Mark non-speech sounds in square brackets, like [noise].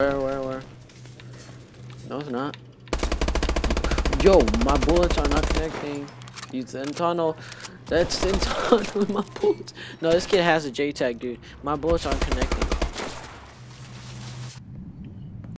Where, where, where? No, it's not. Yo, my bullets are not connecting. He's in tunnel. That's in [laughs] tunnel. My bullets. No, this kid has a JTAG, dude. My bullets aren't connecting.